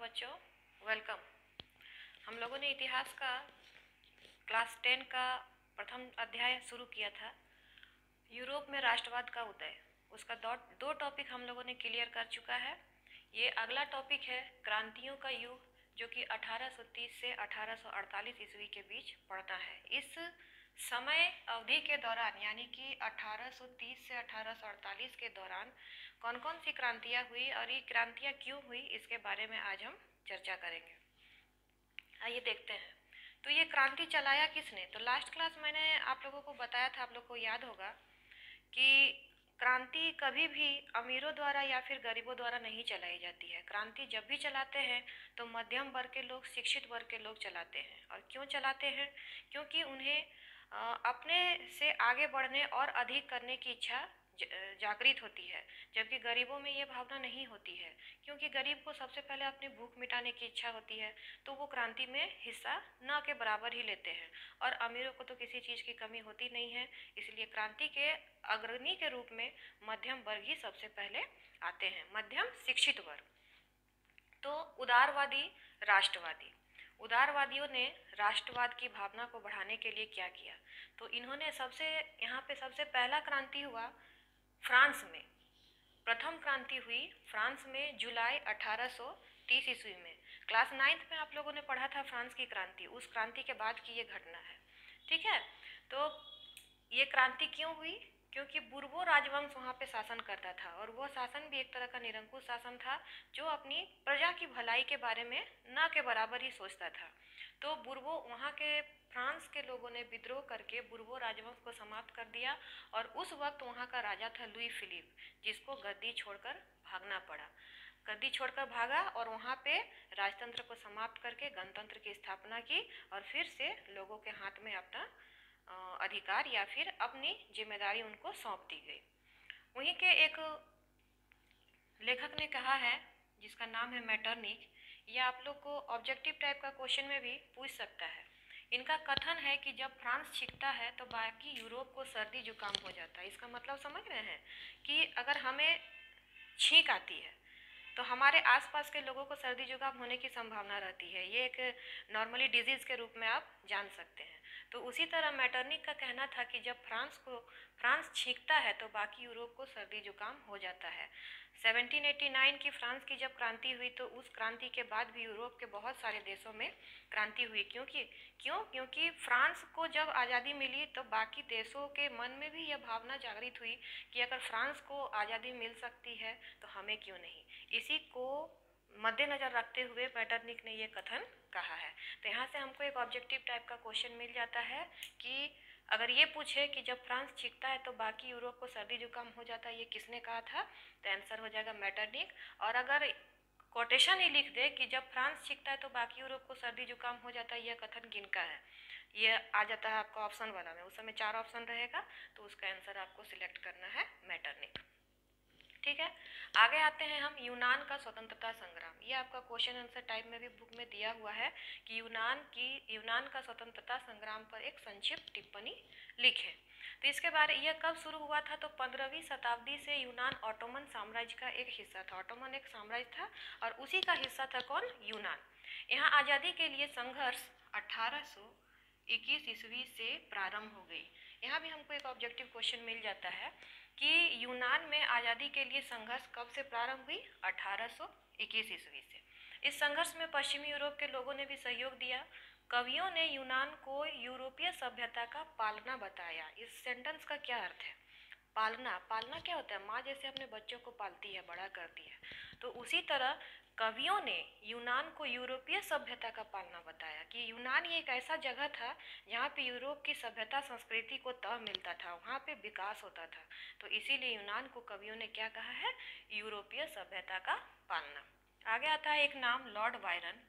बच्चों वेलकम हम लोगों ने इतिहास का क्लास टेन का प्रथम अध्याय शुरू किया था। यूरोप में राष्ट्रवाद का उदय। उसका दो दो टॉपिक हम लोगों ने क्लियर कर चुका है। ये अगला टॉपिक है क्रांतियों का युग, जो कि 1830 से 1848 ईस्वी के बीच पड़ता है। इस समय अवधि के दौरान, यानी कि 1830 से 1848 के दौरान कौन कौन सी क्रांतियाँ हुई और ये क्रांतियाँ क्यों हुई, इसके बारे में आज हम चर्चा करेंगे। आइए देखते हैं। तो ये क्रांति चलाया किसने? तो लास्ट क्लास मैंने आप लोगों को बताया था, आप लोग को याद होगा कि क्रांति कभी भी अमीरों द्वारा या फिर गरीबों द्वारा नहीं चलाई जाती है। क्रांति जब भी चलाते हैं तो मध्यम वर्ग के लोग, शिक्षित वर्ग के लोग चलाते हैं। और क्यों चलाते हैं? क्योंकि उन्हें अपने से आगे बढ़ने और अधिक करने की इच्छा जागृत होती है, जबकि गरीबों में ये भावना नहीं होती है, क्योंकि गरीब को सबसे पहले अपनी भूख मिटाने की इच्छा होती है तो वो क्रांति में हिस्सा न के बराबर ही लेते हैं, और अमीरों को तो किसी चीज़ की कमी होती नहीं है, इसलिए क्रांति के अग्रणी के रूप में मध्यम वर्ग ही सबसे पहले आते हैं, मध्यम शिक्षित वर्ग। तो उदारवादी, राष्ट्रवादी। उदारवादियों ने राष्ट्रवाद की भावना को बढ़ाने के लिए क्या किया? तो इन्होंने सबसे, यहाँ पे सबसे पहला क्रांति हुआ फ्रांस में। प्रथम क्रांति हुई फ्रांस में जुलाई 1830 ईस्वी में। क्लास नाइन्थ में आप लोगों ने पढ़ा था फ्रांस की क्रांति। उस क्रांति के बाद की ये घटना है। ठीक है? तो ये क्रांति क्यों हुई? क्योंकि बुर्बो राजवंश वहाँ पे शासन करता था और वो शासन भी एक तरह का निरंकुश शासन था, जो अपनी प्रजा की भलाई के बारे में न के बराबर ही सोचता था। तो बुर्बो वहाँ के फ्रांस के लोगों ने विद्रोह करके बुर्बो राजवंश को समाप्त कर दिया और उस वक्त वहाँ का राजा था लुई फिलिप, जिसको गद्दी छोड़कर भागना पड़ा। गद्दी छोड़कर भागा और वहाँ पे राजतंत्र को समाप्त करके गणतंत्र की स्थापना की और फिर से लोगों के हाथ में अपना अधिकार या फिर अपनी ज़िम्मेदारी उनको सौंप दी गई। वहीं के एक लेखक ने कहा है, जिसका नाम है मैटरनिक, यह आप लोग को ऑब्जेक्टिव टाइप का क्वेश्चन में भी पूछ सकता है। इनका कथन है कि जब फ्रांस छिकता है तो बाकी यूरोप को सर्दी जुकाम हो जाता है। इसका मतलब समझ रहे हैं कि अगर हमें छींक आती है तो हमारे आसपास के लोगों को सर्दी जुकाम होने की संभावना रहती है। ये एक नॉर्मली डिज़ीज़ के रूप में आप जान सकते हैं। तो उसी तरह मैटर्निक का कहना था कि जब फ्रांस को, फ्रांस छींकता है तो बाकी यूरोप को सर्दी जुकाम हो जाता है। 1789 की फ्रांस की जब क्रांति हुई तो उस क्रांति के बाद भी यूरोप के बहुत सारे देशों में क्रांति हुई। क्योंकि, क्यों? क्योंकि फ्रांस को जब आज़ादी मिली तो बाकी देशों के मन में भी यह भावना जागृत हुई कि अगर फ्रांस को आज़ादी मिल सकती है तो हमें क्यों नहीं? इसी को मद्देनज़र रखते हुए पैटर्निक ने ये कथन कहा है। तो यहाँ से हमको एक ऑब्जेक्टिव टाइप का क्वेश्चन मिल जाता है कि अगर ये पूछे कि जब फ्रांस छींकता है तो बाकी यूरोप को सर्दी जुकाम हो जाता है, ये किसने कहा था? तो आंसर हो जाएगा मैटरनिक और अगर कोटेशन ही लिख दे कि जब फ्रांस छींकता है तो बाकी यूरोप को सर्दी जुकाम हो जाता है, यह कथन किनका है। ये आ जाता है आपका ऑप्शन वाला में। उस समय चार ऑप्शन रहेगा तो उसका आंसर आपको सिलेक्ट करना है मैटरनिक ठीक है? आगे आते हैं हम यूनान का स्वतंत्रता संग्राम। ये आपका क्वेश्चन आंसर टाइप में भी बुक में दिया हुआ है कि यूनान की, यूनान का स्वतंत्रता संग्राम पर एक संक्षिप्त टिप्पणी लिखे। तो इसके बारे, यह कब शुरू हुआ था? तो पंद्रहवीं शताब्दी से यूनान ऑटोमन साम्राज्य का एक हिस्सा था। ऑटोमन एक साम्राज्य था और उसी का हिस्सा था कौन? यूनान। यहाँ आज़ादी के लिए संघर्ष अठारह इक्कीस ईस्वी से प्रारंभ हो गई। यहाँ भी हमको एक ऑब्जेक्टिव क्वेश्चन मिल जाता है। कि यूनान में आज़ादी के लिए संघर्ष कब से प्रारंभ हुई? 1821 ईस्वी से। इस संघर्ष में पश्चिमी यूरोप के लोगों ने भी सहयोग दिया। कवियों ने यूनान को यूरोपीय सभ्यता का पालना बताया। इस सेंटेंस का क्या अर्थ है? पालना? पालना क्या होता है? माँ जैसे अपने बच्चों को पालती है, बड़ा करती है। तो उसी तरह कवियों ने यूनान को यूरोपीय सभ्यता का पालना बताया कि यूनान ये एक ऐसा जगह था जहाँ पे यूरोप की सभ्यता संस्कृति को तह मिलता था, वहाँ पे विकास होता था। तो इसीलिए यूनान को कवियों ने क्या कहा है? यूरोपीय सभ्यता का पालना। आगे आता है एक नाम, लॉर्ड वायरन।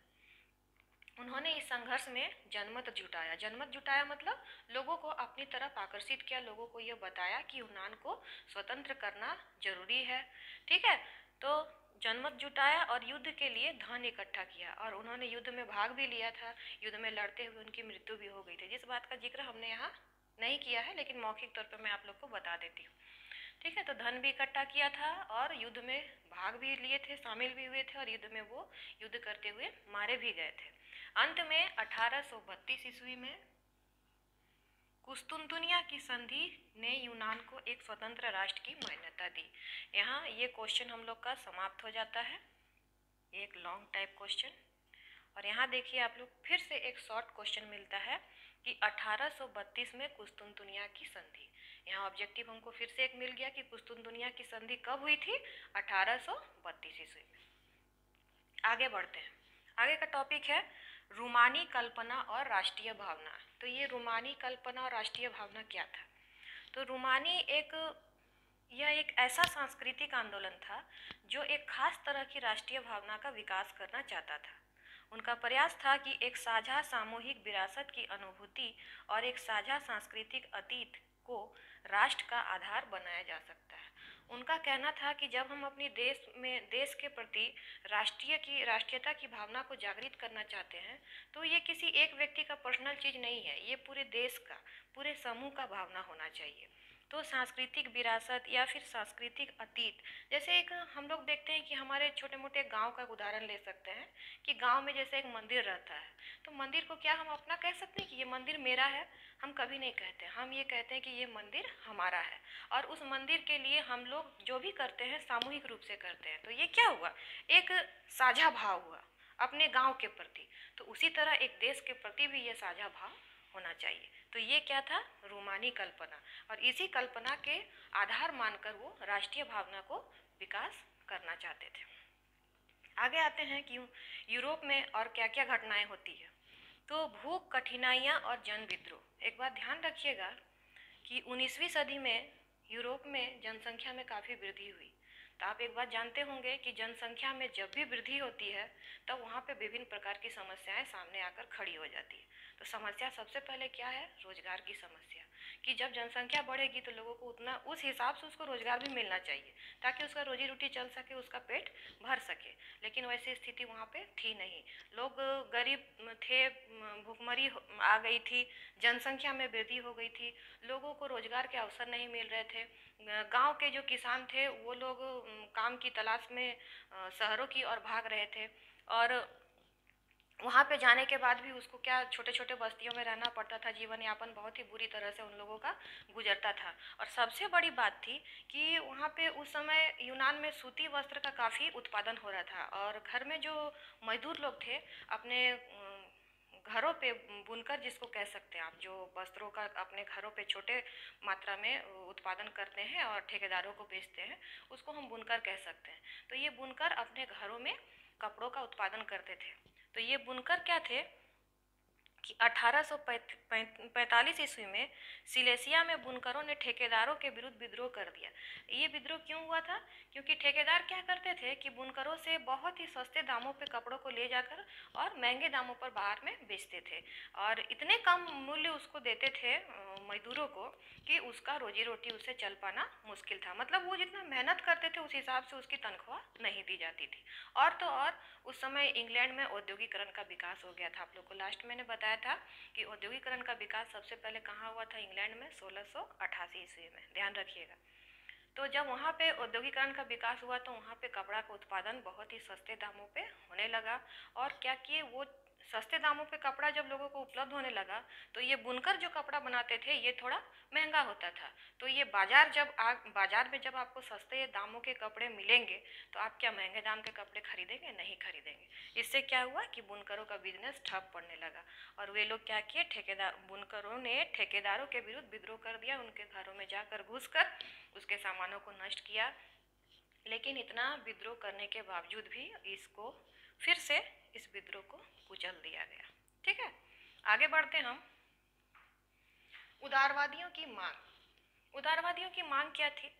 उन्होंने इस संघर्ष में जनमत जुटाया। जनमत जुटाया मतलब लोगों को अपनी तरफ़ आकर्षित किया, लोगों को यह बताया कि यूनान को स्वतंत्र करना ज़रूरी है। ठीक है? तो जनमत जुटाया और युद्ध के लिए धन इकट्ठा किया। और उन्होंने युद्ध में भाग भी लिया था। युद्ध में लड़ते हुए उनकी मृत्यु भी हो गई थी। जिस बात का ज़िक्र हमने यहाँ नहीं किया है, लेकिन मौखिक तौर पर मैं आप लोग को बता देती हूँ। ठीक है तो धन भी इकट्ठा किया था और युद्ध में भाग भी लिए थे, शामिल भी हुए थे और युद्ध में वो युद्ध करते हुए मारे भी गए थे। अंत में 1832 ईस्वी में कुस्तुनतुनिया की संधि ने यूनान को एक स्वतंत्र राष्ट्र की मान्यता दी। यहाँ ये क्वेश्चन हम लोग का समाप्त हो जाता है। एक लॉन्ग टाइप क्वेश्चन और यहाँ देखिए आप लोग, फिर से एक शॉर्ट क्वेश्चन मिलता है कि 1832 में कुस्तुनतुनिया की संधि। यहाँ ऑब्जेक्टिव हमको फिर से एक मिल गया कि कुस्तुनतुनिया की संधि कब हुई थी? 1832 ईस्वी में। आगे बढ़ते हैं। आगे का टॉपिक है, रूमानी कल्पना और राष्ट्रीय भावना। तो ये रूमानी कल्पना और राष्ट्रीय भावना क्या था? तो रूमानी एक, यह एक ऐसा सांस्कृतिक आंदोलन था, जो एक खास तरह की राष्ट्रीय भावना का विकास करना चाहता था। उनका प्रयास था कि एक साझा सामूहिक विरासत की अनुभूति और एक साझा सांस्कृतिक अतीत को राष्ट्र का आधार बनाया जा सकता उनका कहना था कि जब हम अपनी देश में, देश के प्रति राष्ट्रीय की, राष्ट्रीयता की भावना को जागृत करना चाहते हैं तो ये किसी एक व्यक्ति का पर्सनल चीज़ नहीं है, ये पूरे देश का, पूरे समूह का भावना होना चाहिए। तो सांस्कृतिक विरासत या फिर सांस्कृतिक अतीत, जैसे एक हम लोग देखते हैं कि हमारे छोटे मोटे गाँव का उदाहरण ले सकते हैं, कि गाँव में जैसे एक मंदिर रहता है तो मंदिर को क्या हम अपना कह सकते हैं कि ये मंदिर मेरा है? हम कभी नहीं कहते, हम ये कहते हैं कि ये मंदिर हमारा है, और उस मंदिर के लिए हम लोग जो भी करते हैं, सामूहिक रूप से करते हैं तो ये क्या हुआ? एक साझा भाव हुआ, अपने गाँव के प्रति तो उसी तरह एक देश के प्रति भी ये साझा भाव होना चाहिए। तो ये क्या था? रोमानी कल्पना। और इसी कल्पना के आधार मानकर वो राष्ट्रीय भावना को विकास करना चाहते थे। आगे आते हैं कि यूरोप में और क्या क्या घटनाएँ होती है। तो भूख, कठिनाइयाँ और जन विद्रोह एक बात ध्यान रखिएगा कि 19वीं सदी में यूरोप में जनसंख्या में काफ़ी वृद्धि हुई। तो आप एक बात जानते होंगे कि जनसंख्या में जब भी वृद्धि होती है, तब तो वहाँ पे विभिन्न प्रकार की समस्याएँ सामने आकर खड़ी हो जाती है। तो समस्या सबसे पहले क्या है? रोज़गार की समस्या। कि जब जनसंख्या बढ़ेगी तो लोगों को उतना, उस हिसाब से उसको रोज़गार भी मिलना चाहिए, ताकि उसका रोजी रोटी चल सके, उसका पेट भर सके। लेकिन वैसी स्थिति वहाँ पे थी नहीं। लोग गरीब थे, भूखमरी आ गई थी, जनसंख्या में वृद्धि हो गई थी, लोगों को रोज़गार के अवसर नहीं मिल रहे थे। गाँव के जो किसान थे, वो लोग काम की तलाश में शहरों की ओर भाग रहे थे। और वहाँ पे जाने के बाद भी उसको क्या छोटे छोटे बस्तियों में रहना पड़ता था जीवन यापन बहुत ही बुरी तरह से उन लोगों का गुजरता था। और सबसे बड़ी बात थी कि वहाँ पे उस समय यूनान में सूती वस्त्र का काफ़ी उत्पादन हो रहा था और घर में जो मजदूर लोग थे, अपने घरों पे बुनकर जिसको कह सकते हैं आप, जो वस्त्रों का अपने घरों पे छोटे मात्रा में उत्पादन करते हैं और ठेकेदारों को बेचते हैं, उसको हम बुनकर कह सकते हैं। तो ये बुनकर अपने घरों में कपड़ों का उत्पादन करते थे। तो ये बुनकर क्या थे कि 1845 ईस्वी में सिलेसिया में बुनकरों ने ठेकेदारों के विरुद्ध विद्रोह कर दिया। ये विद्रोह क्यों हुआ था? क्योंकि ठेकेदार क्या करते थे कि बुनकरों से बहुत ही सस्ते दामों पे कपड़ों को ले जाकर और महँगे दामों पर बाहर में बेचते थे और इतने कम मूल्य उसको देते थे मजदूरों को कि उसका रोजी रोटी उसे चल पाना मुश्किल था। मतलब वो जितना मेहनत करते थे, उस हिसाब से उसकी तनख्वाह नहीं दी जाती थी। और तो और, उस समय इंग्लैंड में औद्योगिकरण का विकास हो गया था। आप लोग को लास्ट मैंने बताया था कि औद्योगिकरण का विकास सबसे पहले कहाँ हुआ था? इंग्लैंड में सोलह ईस्वी में। ध्यान रखिएगा। तो जब वहाँ पे औद्योगिकरण का विकास हुआ तो वहाँ पे कपड़ा का उत्पादन बहुत ही सस्ते दामों पे होने लगा। और क्या किए? वो सस्ते दामों पे कपड़ा जब लोगों को उपलब्ध होने लगा तो ये बुनकर जो कपड़ा बनाते थे, ये थोड़ा महँगा होता था। तो ये बाज़ार जब आ, बाज़ार में जब आपको सस्ते दामों के कपड़े मिलेंगे तो आप क्या महँगे दाम के कपड़े खरीदेंगे? नहीं खरीदेंगे। इससे क्या हुआ कि बुनकरों का बिज़नेस ठप पड़ने लगा। और वे लोग क्या किए? ठेकेदार, बुनकरों ने ठेकेदारों के विरुद्ध विद्रोह कर दिया, उनके घरों में जाकर घुस उसके सामानों को नष्ट किया। लेकिन इतना विद्रोह करने के बावजूद भी इसको फिर से इस विद्रोह को कुचल दिया गया। ठीक है? आगे बढ़ते हम। उदारवादियों की मांग। उदारवादियों की मांग क्या थी?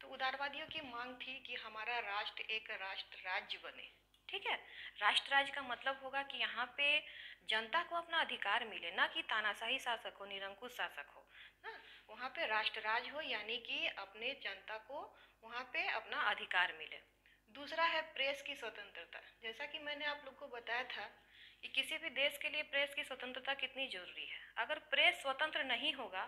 तो उदारवादियों की मांग थी कि हमारा राष्ट्र एक राष्ट्र राज्य बने। ठीक है? राष्ट्र राज्य का मतलब होगा कि यहाँ पे जनता को अपना अधिकार मिले, ना कि तानाशाही शासक हो, निरंकुश शासक हो। ना? वहाँ पे राष्ट्र राज हो, यानी कि अपने जनता को वहाँ पे अपना अधिकार मिले। दूसरा है प्रेस की स्वतंत्रता। जैसा कि मैंने आप लोग को बताया था कि किसी भी देश के लिए प्रेस की स्वतंत्रता कितनी ज़रूरी है। अगर प्रेस स्वतंत्र नहीं होगा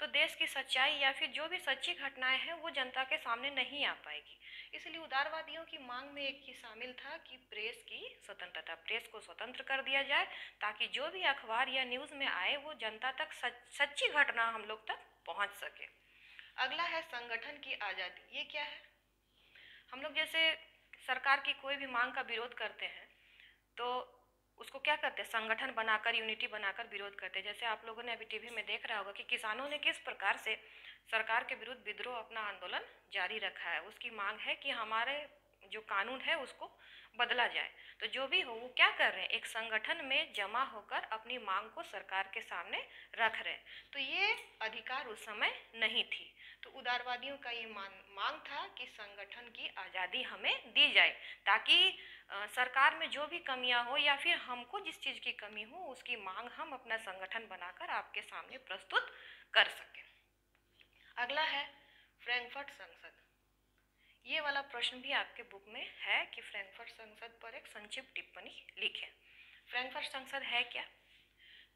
तो देश की सच्चाई या फिर जो भी सच्ची घटनाएँ हैं वो जनता के सामने नहीं आ पाएगी। इसलिए उदारवादियों की मांग में एक ही शामिल था कि प्रेस की स्वतंत्रता प्रेस को स्वतंत्र कर दिया जाए ताकि जो भी अखबार या न्यूज़ में आए वो जनता तक सच, सच्ची घटना हम लोग तक पहुँच सके। अगला है संगठन की आज़ादी। ये क्या है? हम लोग जैसे सरकार की कोई भी मांग का विरोध करते हैं तो उसको क्या करते हैं? संगठन बनाकर यूनिटी बनाकर विरोध करते हैं। जैसे आप लोगों ने अभी टीवी में देख रहा होगा कि किसानों ने किस प्रकार से सरकार के विरुद्ध विद्रोह अपना आंदोलन जारी रखा है। उसकी मांग है कि हमारे जो कानून है उसको बदला जाए। तो जो भी हो, वो क्या कर रहे हैं? एक संगठन में जमा होकर अपनी मांग को सरकार के सामने रख रहे हैं। तो ये अधिकार उस समय नहीं थी। उदारवादियों का ये मांग था कि संगठन की आज़ादी हमें दी जाए, ताकि सरकार में जो भी कमियाँ हो या फिर हमको जिस चीज़ की कमी हो, उसकी मांग हम अपना संगठन बनाकर आपके सामने प्रस्तुत कर सकें। अगला है फ्रैंकफर्ट संसद। ये वाला प्रश्न भी आपके बुक में है कि फ्रैंकफर्ट संसद पर एक संक्षिप्त टिप्पणी लिखें। फ्रैंकफर्ट संसद है क्या?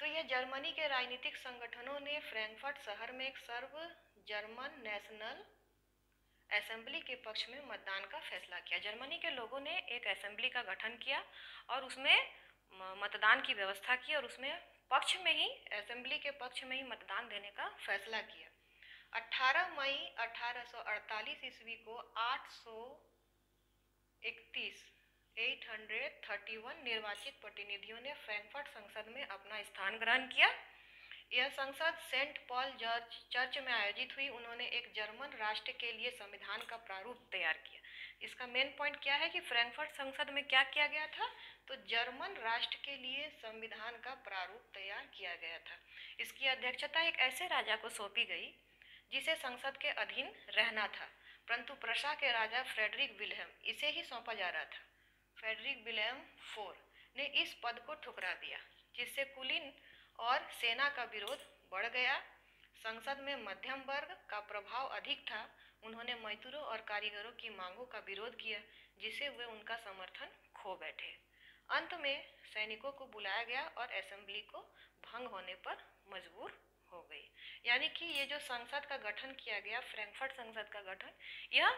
तो यह जर्मनी के राजनीतिक संगठनों ने फ्रैंकफर्ट शहर में एक सर्व जर्मन नेशनल असेंबली के पक्ष में मतदान का फैसला किया। जर्मनी के लोगों ने एक असेंबली का गठन किया और उसमें मतदान की व्यवस्था की और उसमें पक्ष में ही, असेंबली के पक्ष में ही मतदान देने का फैसला किया। 18 मई 1848 ईस्वी को 831 831 निर्वाचित प्रतिनिधियों ने फ्रैंकफर्ट संसद में अपना स्थान ग्रहण किया। यह संसद सेंट पॉल जर्च चर्च में आयोजित हुई। उन्होंने एक जर्मन राष्ट्र के लिए संविधान का प्रारूप तैयार किया। इसका मेन पॉइंट क्या है कि फ्रैंकफर्ट संसद में क्या किया गया था? तो जर्मन राष्ट्र के लिए संविधान का प्रारूप तैयार किया गया था। इसकी अध्यक्षता एक ऐसे राजा को सौंपी गई, जिसे संसद के अधीन रहना था। परंतु प्रशा के राजा फ्रेडरिक विलियम इसे ही सौंपा जा रहा था। फ्रेडरिक विलहम फोर ने इस पद को ठुकरा दिया, जिससे कुलीन और सेना का विरोध बढ़ गया। संसद में मध्यम वर्ग का प्रभाव अधिक था। उन्होंने मजदूरों और कारीगरों की मांगों का विरोध किया जिसे वे उनका समर्थन खो बैठे। अंत में सैनिकों को बुलाया गया और असेंबली को भंग होने पर मजबूर हो गई यानी कि ये जो संसद का गठन किया गया, फ्रैंकफर्ट संसद का गठन, यह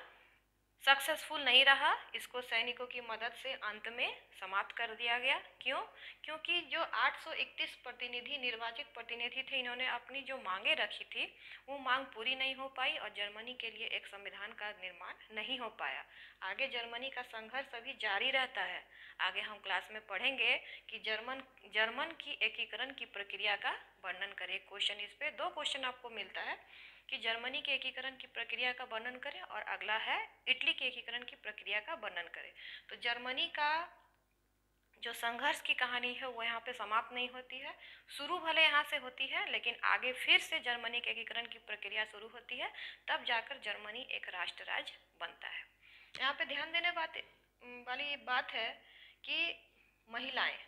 सक्सेसफुल नहीं रहा, इसको सैनिकों की मदद से अंत में समाप्त कर दिया गया। क्यों? क्योंकि जो 831 प्रतिनिधि, निर्वाचित प्रतिनिधि थे, इन्होंने अपनी जो मांगे रखी थी, वो मांग पूरी नहीं हो पाई और जर्मनी के लिए एक संविधान का निर्माण नहीं हो पाया। आगे जर्मनी का संघर्ष अभी जारी रहता है। आगे हम क्लास में पढ़ेंगे कि जर्मन जर्मन की एकीकरण की प्रक्रिया का वर्णन करें। क्वेश्चन इस पर दो क्वेश्चन आपको मिलता है। कि जर्मनी के एकीकरण की प्रक्रिया का वर्णन करें और अगला है इटली के एकीकरण की प्रक्रिया का वर्णन करें। तो जर्मनी का जो संघर्ष की कहानी है, वो यहाँ पे समाप्त नहीं होती है। शुरू भले यहाँ से होती है, लेकिन आगे फिर से जर्मनी के एकीकरण की प्रक्रिया शुरू होती है, तब जाकर जर्मनी एक राष्ट्र राज्य बनता है। यहाँ पे ध्यान देने बात, वाली बात है कि महिलाएँ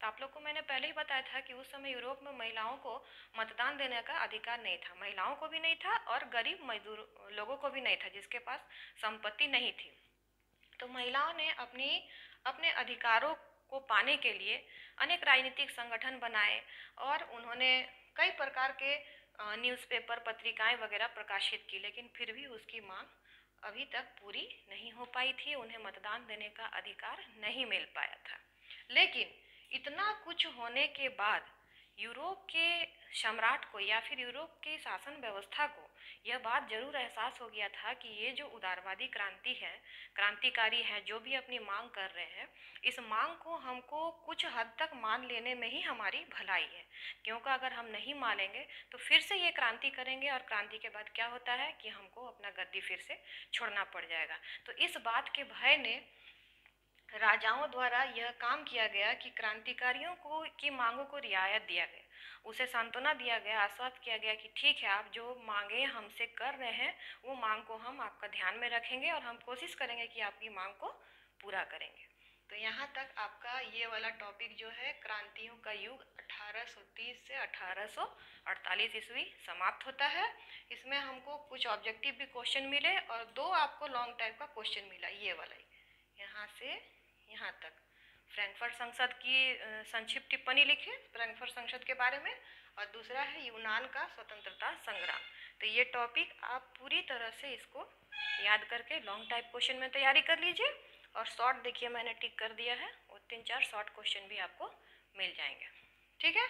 तो आप लोग को मैंने पहले ही बताया था कि उस समय यूरोप में महिलाओं को मतदान देने का अधिकार नहीं था। महिलाओं को भी नहीं था और गरीब मजदूर लोगों को भी नहीं था, जिसके पास संपत्ति नहीं थी। तो महिलाओं ने अपनी, अपने अधिकारों को पाने के लिए अनेक राजनीतिक संगठन बनाए और उन्होंने कई प्रकार के न्यूज़पेपर पत्रिकाएँ वगैरह प्रकाशित की, लेकिन फिर भी उसकी मांग अभी तक पूरी नहीं हो पाई थी। उन्हें मतदान देने का अधिकार नहीं मिल पाया था। लेकिन इतना कुछ होने के बाद यूरोप के सम्राट को या फिर यूरोप के शासन व्यवस्था को यह बात ज़रूर एहसास हो गया था कि ये जो उदारवादी क्रांति है, क्रांतिकारी है, जो भी अपनी मांग कर रहे हैं, इस मांग को हमको कुछ हद तक मान लेने में ही हमारी भलाई है। क्योंकि अगर हम नहीं मानेंगे तो फिर से ये क्रांति करेंगे और क्रांति के बाद क्या होता है कि हमको अपना गद्दी फिर से छोड़ना पड़ जाएगा। तो इस बात के भय ने राजाओं द्वारा यह काम किया गया कि क्रांतिकारियों को, की मांगों को रियायत दिया गया। उसे सांत्वना दिया गया आश्वस्त किया गया कि ठीक है, आप जो मांगे हमसे कर रहे हैं, वो मांग को हम आपका ध्यान में रखेंगे और हम कोशिश करेंगे कि आपकी मांग को पूरा करेंगे। तो यहाँ तक आपका ये वाला टॉपिक जो है, क्रांतियों का युग 1830 से 1848 ईस्वी समाप्त होता है। इसमें हमको कुछ ऑब्जेक्टिव भी क्वेश्चन मिले और दो आपको लॉन्ग टाइप का क्वेश्चन मिला, ये वाला ही। यहाँ से यहाँ तक। फ्रैंक फ्रैंकफर्ट संसद की संक्षिप्त टिप्पणी लिखे फ्रैंकफर्ट संसद के बारे में और दूसरा है यूनान का स्वतंत्रता संग्राम। तो ये टॉपिक आप पूरी तरह से इसको याद करके लॉन्ग टाइप क्वेश्चन में तैयारी कर लीजिए और शॉर्ट देखिए मैंने टिक कर दिया है और तीन चार शॉर्ट क्वेश्चन भी आपको मिल जाएँगे। ठीक है?